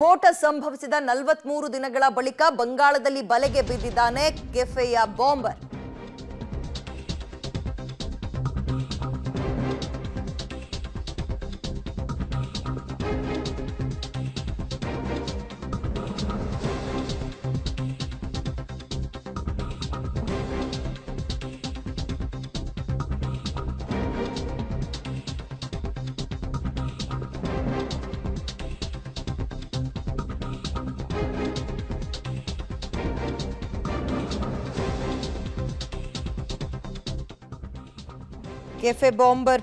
ಸ್ಫೋಟ ಸಂಭವಿಸಿದ ನಲವತ್ಮೂರು ದಿನಗಳ ಬಳಿಕ ಬಂಗಾಳದಲ್ಲಿ ಬಲೆಗೆ ಬಿದ್ದಿದ್ದಾನೆ ಕೆಫೆಯ bomber. Cafe bomber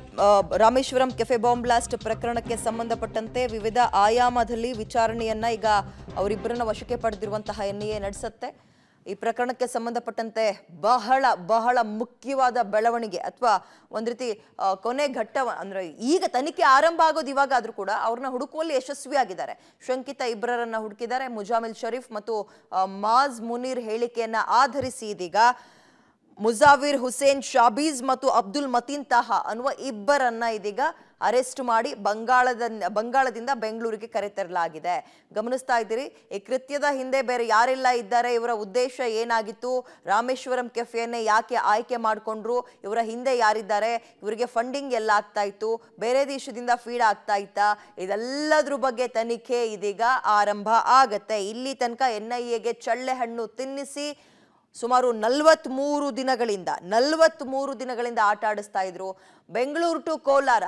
Rameshwaram cafe bomb blast ಪ್ರಕರಣಕ್ಕೆ ಸಂಬಂಧಪಟ್ಟಂತೆ ವಿವಿಧ ಆಯಾಮದಲ್ಲಿ ವಿಚಾರಣೆಯನ್ನ ಈಗ ಅವರಿಬ್ಬರನ್ನ ವಶಕ್ಕೆ ಪಡೆದಿರುವಂತಹ ಎನ್ಐಎ ನಡೆಸುತ್ತೆ. ಈ ಪ್ರಕರಣಕ್ಕೆ ಸಂಬಂಧಪಟ್ಟಂತೆ ಬಹಳ ಬಹಳ ಮುಖ್ಯವಾದ ಬೆಳವಣಿಗೆ ಅಥವಾ ಒಂದ್ ರೀತಿ ಕೊನೆ ಘಟ್ಟ ಅಂದ್ರೆ ಈಗ ತನಿಖೆ ಆರಂಭ ಆಗೋದು ಇವಾಗ ಆದ್ರೂ ಕೂಡ ಅವ್ರನ್ನ ಹುಡುಕುವಲ್ಲಿ ಯಶಸ್ವಿಯಾಗಿದ್ದಾರೆ. ಶಂಕಿತ ಇಬ್ಬರನ್ನ ಹುಡುಕಿದ್ದಾರೆ. ಮುಜಾಮಿಲ್ ಶರೀಫ್ ಮತ್ತು ಮಾಜ್ ಮುನೀರ್ ಹೇಳಿಕೆಯನ್ನ ಆಧರಿಸಿ ಇದೀಗ ಮುಜಾವಿರ್ ಹುಸೇನ್, ಶಾಬೀಜ್ ಮತ್ತು ಅಬ್ದುಲ್ ಮತೀನ್ ತಾಹಾ ಅನ್ನುವ ಇಬ್ಬರನ್ನ ಇದೀಗ ಅರೆಸ್ಟ್ ಮಾಡಿ ಬಂಗಾಳದ, ಬಂಗಾಳದಿಂದ ಬೆಂಗಳೂರಿಗೆ ಕರೆತರಲಾಗಿದೆ ಗಮನಿಸ್ತಾ ಇದ್ದೀರಿ, ಈ ಕೃತ್ಯದ ಹಿಂದೆ ಬೇರೆ ಯಾರೆಲ್ಲ ಇದ್ದಾರೆ? ಇವರ ಉದ್ದೇಶ ಏನಾಗಿತ್ತು? ರಾಮೇಶ್ವರಂ ಕೆಫೆಯನ್ನೇ ಯಾಕೆ ಆಯ್ಕೆ ಮಾಡಿಕೊಂಡ್ರು? ಇವರ ಹಿಂದೆ ಯಾರಿದ್ದಾರೆ? ಇವರಿಗೆ ಫಂಡಿಂಗ್ ಎಲ್ಲ ಆಗ್ತಾ ಇತ್ತು? ಬೇರೆ ದೇಶದಿಂದ ಫೀಡ್ ಆಗ್ತಾ ಇತ್ತಾ? ಇದೆಲ್ಲದ್ರ ಬಗ್ಗೆ ತನಿಖೆ ಇದೀಗ ಆರಂಭ ಆಗತ್ತೆ. ಇಲ್ಲಿ ತನಕ ಎನ್ ಐ ಎಗೆ ಚಳ್ಳೆ ಹಣ್ಣು ತಿನ್ನಿಸಿ ಸುಮಾರು ನಲವತ್ಮೂರು ದಿನಗಳಿಂದ ನಲವತ್ಮೂರು ದಿನಗಳಿಂದ ಆಟ ಆಡಿಸ್ತಾ ಇದ್ರು. Bengaluru to Kolar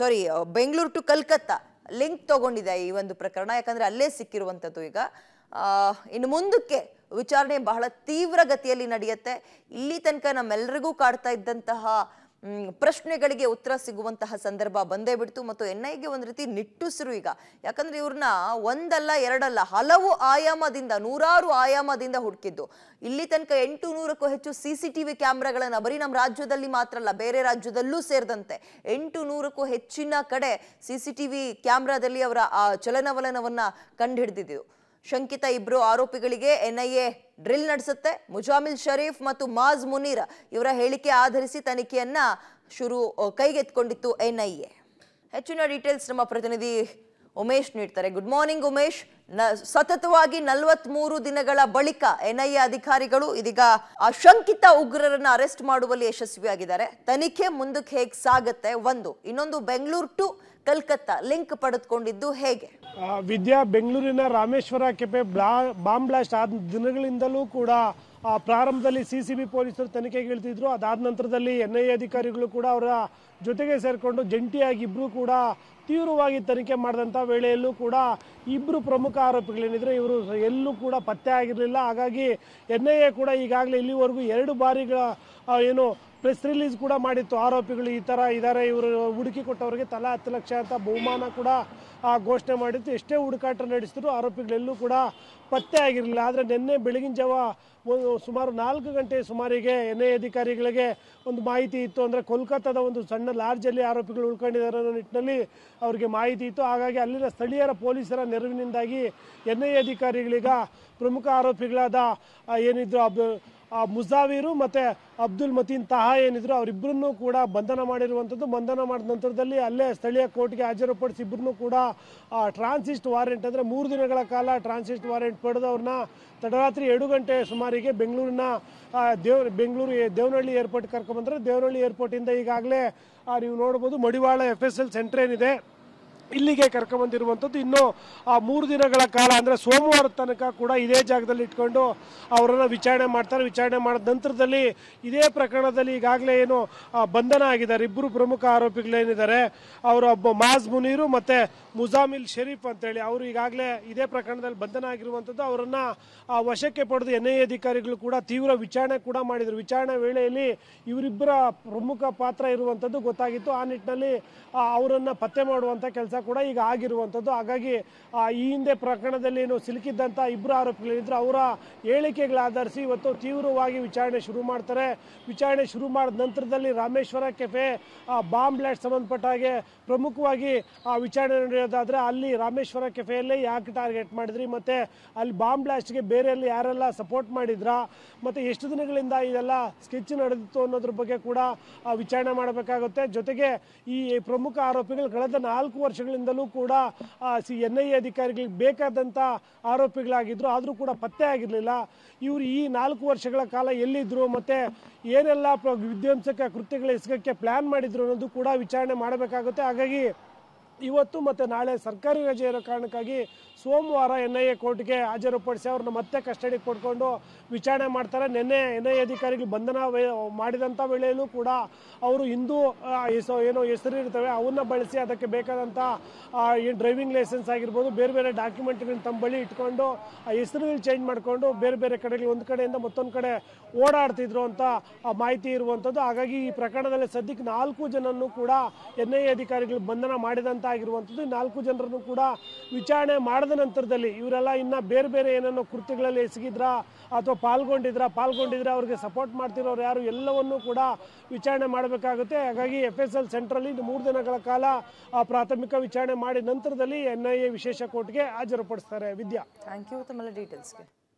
sorry Bengaluru to Calcutta link ತಗೊಂಡಿದೆ ಈ ಒಂದು ಪ್ರಕರಣ. ಯಾಕಂದ್ರೆ ಅಲ್ಲೇ ಸಿಕ್ಕಿರುವಂಥದ್ದು ಈಗ. ಇನ್ನು ಮುಂದಕ್ಕೆ ವಿಚಾರಣೆ ಬಹಳ ತೀವ್ರ ಗತಿಯಲ್ಲಿ ನಡೆಯುತ್ತೆ. ಇಲ್ಲಿ ತನಕ ನಮ್ಮೆಲ್ಲರಿಗೂ ಕಾಡ್ತಾ ಇದ್ದಂತಹ ಪ್ರಶ್ನೆಗಳಿಗೆ ಉತ್ತರ ಸಿಗುವಂತಹ ಸಂದರ್ಭ ಬಂದೇ ಬಿಡ್ತು ಮತ್ತು ಎನ್ ಐಗೆ ಒಂದು ರೀತಿ ನಿಟ್ಟುಸಿರು ಈಗ. ಯಾಕಂದ್ರೆ ಇವ್ರನ್ನ ಒಂದಲ್ಲ ಎರಡಲ್ಲ ಹಲವು ಆಯಾಮದಿಂದ, ನೂರಾರು ಆಯಾಮದಿಂದ ಹುಡುಕಿದ್ದು. ಇಲ್ಲಿ ತನಕ ಎಂಟು ನೂರಕ್ಕೂ ಹೆಚ್ಚು ಸಿ ಸಿ ಟಿ ವಿ ಕ್ಯಾಮ್ರಾಗಳನ್ನ ಬರೀ ನಮ್ಮ ರಾಜ್ಯದಲ್ಲಿ ಮಾತ್ರ ಅಲ್ಲ, ಬೇರೆ ರಾಜ್ಯದಲ್ಲೂ ಸೇರಿದಂತೆ ಎಂಟು ನೂರಕ್ಕೂ ಹೆಚ್ಚಿನ ಕಡೆ ಸಿ ಸಿ ಟಿ ಕ್ಯಾಮ್ರಾದಲ್ಲಿ ಅವರ ಆ ಚಲನವಲನವನ್ನ ಕಂಡುಹಿಡಿದಿದ್ದು ಶಂಕಿತ ಇಬ್ರು ಆರೋಪಿಗಳಿಗೆ ಎನ್ಐಎ ಡ್ರಿಲ್ ನಡೆಸುತ್ತೆ. ಮುಜಾಮಿಲ್ ಶರೀಫ್ ಮತ್ತು ಮಾಜ್ ಮುನೀರ್ ಇವರ ಹೇಳಿಕೆ ಆಧರಿಸಿ ತನಿಖೆಯನ್ನ ಶುರು ಕೈಗೆತ್ಕೊಂಡಿತ್ತು ಎನ್ಐಎ. ಹೆಚ್ಚಿನ ಡೀಟೇಲ್ಸ್ ನಮ್ಮ ಪ್ರತಿನಿಧಿ ಉಮೇಶ್ ನೀಡ್ತಾರೆ. Good morning Umesh. ಸತತವಾಗಿ ನಲವತ್ಮೂರು ದಿನಗಳ ಬಳಿಕ ಎನ್ಐಎ ಅಧಿಕಾರಿಗಳು ಇದೀಗ ಶಂಕಿತ ಉಗ್ರರನ್ನ ಅರೆಸ್ಟ್ ಮಾಡುವಲ್ಲಿ ಯಶಸ್ವಿಯಾಗಿದ್ದಾರೆ. ತನಿಖೆ ಮುಂದಕ್ಕೆ ಹೇಗೆ ಸಾಗುತ್ತೆ? ಒಂದು, ಇನ್ನೊಂದು ಬೆಂಗಳೂರು ಟು ಕಲ್ಕತ್ತಾ. ಲಿಂಕ್ ಪಡೆದುಕೊಂಡಿದ್ದು ಹೇಗೆ? ವಿದ್ಯಾ, ಬೆಂಗಳೂರಿನ ರಾಮೇಶ್ವರ ಕೆಪೆ ಬ್ಲಾ, ಬಾಂಬ್ ಬ್ಲಾಸ್ಟ್ ಆದ ದಿನಗಳಿಂದಲೂ ಕೂಡ ಪ್ರಾರಂಭದಲ್ಲಿ ಸಿ ಸಿ ಬಿ ಪೊಲೀಸರು ತನಿಖೆಗೆ ಇಳ್ತಿದ್ರು ಅದಾದ ನಂತರದಲ್ಲಿ ಎನ್ ಐ ಎ ಅಧಿಕಾರಿಗಳು ಕೂಡ ಅವರ ಜೊತೆಗೆ ಸೇರಿಕೊಂಡು ಜಂಟಿಯಾಗಿ ಇಬ್ಬರೂ ಕೂಡ ತೀವ್ರವಾಗಿ ತನಿಖೆ ಮಾಡಿದಂಥ ವೇಳೆಯಲ್ಲೂ ಕೂಡ ಇಬ್ಬರು ಪ್ರಮುಖ ಆರೋಪಿಗಳೇನಿದ್ರೆ, ಇವರು ಎಲ್ಲೂ ಕೂಡ ಪತ್ತೆ ಆಗಿರಲಿಲ್ಲ. ಹಾಗಾಗಿ ಎನ್ ಕೂಡ ಈಗಾಗಲೇ ಇಲ್ಲಿವರೆಗೂ ಎರಡು ಬಾರಿಗಳ ಏನು ಪ್ರೆಸ್ ರಿಲೀಸ್ ಕೂಡ ಮಾಡಿತ್ತು. ಆರೋಪಿಗಳು ಈ ಥರ ಇದ್ದಾರೆ ಇವರು ಹುಡುಕಿ ಕೊಟ್ಟವರಿಗೆ ತಲಾ ಹತ್ತು ಲಕ್ಷ ಅಂತ ಬಹುಮಾನ ಕೂಡ ಘೋಷಣೆ ಮಾಡಿತ್ತು. ಎಷ್ಟೇ ಹುಡುಕಾಟ ನಡೆಸಿದ್ರು ಆರೋಪಿಗಳೆಲ್ಲೂ ಕೂಡ ಪತ್ತೆ ಆಗಿರಲಿಲ್ಲ. ಆದರೆ ನಿನ್ನೆ ಬೆಳಗಿನ ಜಾವ ಒಂದು ಸುಮಾರು ನಾಲ್ಕು ಗಂಟೆ ಸುಮಾರಿಗೆ ಎನ್ ಐ ಅಧಿಕಾರಿಗಳಿಗೆ ಒಂದು ಮಾಹಿತಿ ಇತ್ತು. ಅಂದರೆ ಕೋಲ್ಕತ್ತಾದ ಒಂದು ಸಣ್ಣ ಲಾಡ್ಜಲ್ಲಿ ಆರೋಪಿಗಳು ಉಳ್ಕೊಂಡಿದ್ದಾರೆ ಅನ್ನೋ ನಿಟ್ಟಿನಲ್ಲಿ ಅವರಿಗೆ ಮಾಹಿತಿ ಇತ್ತು. ಹಾಗಾಗಿ ಅಲ್ಲಿನ ಸ್ಥಳೀಯರ ಪೊಲೀಸರ ನೆರವಿನಿಂದಾಗಿ ಎನ್ ಐ ಅಧಿಕಾರಿಗಳೀಗ ಪ್ರಮುಖ ಆರೋಪಿಗಳಾದ ಏನಿದ್ರು ಮುಜಾವಿರು ಮತ್ತು ಅಬ್ದುಲ್ ಮತೀನ್ ತಹಾ ಏನಿದ್ರು ಅವರಿಬ್ಬರನ್ನೂ ಕೂಡ ಬಂಧನ ಮಾಡಿರುವಂಥದ್ದು. ಬಂಧನ ಮಾಡಿದ ನಂತರದಲ್ಲಿ ಅಲ್ಲೇ ಸ್ಥಳೀಯ ಕೋರ್ಟ್ಗೆ ಹಾಜರುಪಡಿಸಿ ಇಬ್ಬರನ್ನೂ ಕೂಡ ಟ್ರಾನ್ಸಿಸ್ಟ್ ವಾರೆಂಟ್ ಅಂದರೆ ಮೂರು ದಿನಗಳ ಕಾಲ ಟ್ರಾನ್ಸಿಸ್ಟ್ ವಾರೆಂಟ್ ಪಡೆದು ಅವ್ರನ್ನ ತಡರಾತ್ರಿ ಎರಡು ಗಂಟೆ ಸುಮಾರಿಗೆ ಬೆಂಗಳೂರಿನ ದೇವ್, ಬೆಂಗಳೂರು ದೇವನಹಳ್ಳಿ ಏರ್ಪೋರ್ಟ್ ಕರ್ಕೊಂಡ್ಬಂದ್ರೆ ದೇವನಹಳ್ಳಿ ಏರ್ಪೋರ್ಟಿಂದ ಈಗಾಗಲೇ ನೀವು ನೋಡ್ಬೋದು Madiwala F S L centre ಏನಿದೆ. ಇಲ್ಲಿಗೆ ಕರ್ಕೊಂಬಂದಿರುವಂಥದ್ದು. ಇನ್ನು ಆ ಮೂರು ದಿನಗಳ ಕಾಲ ಅಂದರೆ ಸೋಮವಾರ ತನಕ ಕೂಡ ಇದೇ ಜಾಗದಲ್ಲಿ ಇಟ್ಕೊಂಡು ಅವರನ್ನು ವಿಚಾರಣೆ ಮಾಡ್ತಾರೆ. ವಿಚಾರಣೆ ಮಾಡಿದ ನಂತರದಲ್ಲಿ ಇದೇ ಪ್ರಕರಣದಲ್ಲಿ ಈಗಾಗಲೇ ಏನು ಬಂಧನ ಆಗಿದ್ದಾರೆ. ಇಬ್ಬರು ಪ್ರಮುಖ ಆರೋಪಿಗಳೇನಿದ್ದಾರೆ. ಅವರು ಒಬ್ಬ ಮಾಜ್ ಮುನೀರು ಮತ್ತು ಮುಜಾಮಿಲ್ ಶರೀಫ್ ಅಂತೇಳಿ ಅವರು ಈಗಾಗಲೇ ಇದೇ ಪ್ರಕರಣದಲ್ಲಿ ಬಂಧನ ಆಗಿರುವಂಥದ್ದು. ಅವರನ್ನು ವಶಕ್ಕೆ ಪಡೆದು ಎನ್ ಐ ಅಧಿಕಾರಿಗಳು ಕೂಡ ತೀವ್ರ ವಿಚಾರಣೆ ಕೂಡ ಮಾಡಿದರು. ವಿಚಾರಣೆ ವೇಳೆಯಲ್ಲಿ ಇವರಿಬ್ಬರ ಪ್ರಮುಖ ಪಾತ್ರ ಇರುವಂಥದ್ದು ಗೊತ್ತಾಗಿತ್ತು. ಆ ನಿಟ್ಟಿನಲ್ಲಿ ಅವರನ್ನು ಪತ್ತೆ ಮಾಡುವಂಥ ಕೆಲಸ ಕೂಡ ಈಗ ಆಗಿರುವಂಥದ್ದು. ಹಾಗಾಗಿ ಈ ಹಿಂದೆ ಪ್ರಕರಣದಲ್ಲಿ ಏನು ಸಿಲುಕಿದ್ದಂಥ ಇಬ್ಬರು ಆರೋಪಿಗಳಿದ್ರು ಅವರ ಹೇಳಿಕೆಗಳಾಧರಿಸಿ ಇವತ್ತು ತೀವ್ರವಾಗಿ ವಿಚಾರಣೆ ಶುರು ಮಾಡ್ತಾರೆ. ವಿಚಾರಣೆ ಶುರು ಮಾಡಿದ ನಂತರದಲ್ಲಿ ರಾಮೇಶ್ವರ ಕೆಫೆ ಬಾಂಬ್ ಬ್ಲಾಸ್ಟ್ ಸಂಬಂಧಪಟ್ಟ ಹಾಗೆ ಪ್ರಮುಖವಾಗಿ ವಿಚಾರಣೆ ನಡೆಯೋದಾದರೆ ಅಲ್ಲಿ ರಾಮೇಶ್ವರ ಕೆಫೆಯಲ್ಲೇ ಯಾಕೆ ಟಾರ್ಗೆಟ್ ಮಾಡಿದ್ರಿ? ಮತ್ತು ಅಲ್ಲಿ ಬಾಂಬ್ ಬ್ಲಾಸ್ಟ್ಗೆ ಬೇರೆಯಲ್ಲಿ ಯಾರೆಲ್ಲ ಸಪೋರ್ಟ್ ಮಾಡಿದ್ರ? ಮತ್ತು ಎಷ್ಟು ದಿನಗಳಿಂದ ಇದೆಲ್ಲ ಸ್ಕೆಚ್ ನಡೆದಿತ್ತು ಅನ್ನೋದ್ರ ಬಗ್ಗೆ ಕೂಡ ವಿಚಾರಣೆ ಮಾಡಬೇಕಾಗುತ್ತೆ. ಜೊತೆಗೆ ಈ ಪ್ರಮುಖ ಆರೋಪಿಗಳು ಕಳೆದ ನಾಲ್ಕು ವರ್ಷಗಳ ವರ್ಷಗಳಿಂದಲೂ ಕೂಡ ಸಿ, ಎನ್ ಐ ಎ ಅಧಿಕಾರಿಗಳಿಗೆ ಬೇಕಾದಂಥ ಆರೋಪಿಗಳಾಗಿದ್ದರು ಆದರೂ ಕೂಡ ಪತ್ತೆ ಆಗಿರಲಿಲ್ಲ. ಇವರು ಈ ನಾಲ್ಕು ವರ್ಷಗಳ ಕಾಲ ಎಲ್ಲಿದ್ದರು ಮತ್ತು ಏನೆಲ್ಲ ವಿಧ್ವಂಸಕ ಕೃತ್ಯಗಳ ಎಸಗಕ್ಕೆ ಪ್ಲ್ಯಾನ್ ಮಾಡಿದ್ರು ಅನ್ನೋದು ಕೂಡ ವಿಚಾರಣೆ ಮಾಡಬೇಕಾಗುತ್ತೆ. ಹಾಗಾಗಿ ಇವತ್ತು ಮತ್ತು ನಾಳೆ ಸರ್ಕಾರಿ ರಜೆ ಇರೋ ಕಾರಣಕ್ಕಾಗಿ ಸೋಮವಾರ ಎನ್ ಐ ಎ ಕೋರ್ಟ್ಗೆ ಹಾಜರುಪಡಿಸಿ ಅವ್ರನ್ನ ಮತ್ತೆ ಕಸ್ಟಡಿಗೆ ಕೊಟ್ಕೊಂಡು ವಿಚಾರಣೆ ಮಾಡ್ತಾರೆ. ನಿನ್ನೆ ಎನ್ ಐ ಅಧಿಕಾರಿಗಳು ಬಂಧನ ಮಾಡಿದಂಥ ವೇಳೆಯಲ್ಲೂ ಕೂಡ ಅವರು ಹಿಂದೂ ಏನೋ ಹೆಸರು ಇರ್ತವೆ, ಅವನ್ನ ಬಳಸಿ ಅದಕ್ಕೆ ಬೇಕಾದಂಥ ಏನು ಡ್ರೈವಿಂಗ್ ಲೈಸೆನ್ಸ್ ಆಗಿರ್ಬೋದು, ಬೇರೆ ಬೇರೆ ಡಾಕ್ಯುಮೆಂಟ್ಗಳನ್ನ ತಮ್ಮ ಬಳಿ ಇಟ್ಕೊಂಡು ಆ ಹೆಸರುಗಳು ಚೇಂಜ್ ಮಾಡಿಕೊಂಡು ಬೇರೆ ಬೇರೆ ಕಡೆಗೆ ಒಂದು ಕಡೆಯಿಂದ ಮತ್ತೊಂದು ಕಡೆ ಓಡಾಡ್ತಿದ್ರು ಅಂತ ಮಾಹಿತಿ ಇರುವಂಥದ್ದು. ಹಾಗಾಗಿ ಈ ಪ್ರಕರಣದಲ್ಲಿ ಸದ್ಯಕ್ಕೆ ನಾಲ್ಕು ಜನನೂ ಕೂಡ ಎನ್ ಐ ಅಧಿಕಾರಿಗಳು ಬಂಧನ ಮಾಡಿದಂತ ಆಗಿರುವಂಥದ್ದು ನಾಲ್ಕು ಜನರನ್ನು ಕೂಡ ವಿಚಾರಣೆ ಮಾಡಿದ ನಂತರದಲ್ಲಿ ಇವರೆಲ್ಲ ಇನ್ನು ಬೇರೆ ಬೇರೆ ಏನೇನೋ ಕೃತ್ಯಗಳಲ್ಲಿ ಎಸಗಿದ್ರಾ ಅಥವಾ ಪಾಲ್ಗೊಂಡಿದ್ರಾ, ಪಾಲ್ಗೊಂಡಿದ್ರೆ ಅವ್ರಿಗೆ ಸಪೋರ್ಟ್ ಮಾಡ್ತಿರೋರು ಯಾರು ಎಲ್ಲವನ್ನೂ ಕೂಡ ವಿಚಾರಣೆ ಮಾಡಬೇಕಾಗುತ್ತೆ. ಹಾಗಾಗಿ ಎಫ್ ಎಸ್ ಎಲ್ ಸೆಂಟ್ರಲ್ಲಿ ಮೂರು ದಿನಗಳ ಕಾಲ ಆ ಪ್ರಾಥಮಿಕ ವಿಚಾರಣೆ ಮಾಡಿ ನಂತರದಲ್ಲಿ ಎನ್ ಐ ಎ ವಿಶೇಷ ಕೋರ್ಟ್ಗೆ ಹಾಜರುಪಡಿಸ್ತಾರೆ. ವಿದ್ಯಾ. Thank you ಡೀಟೇಲ್ಸ್ಗೆ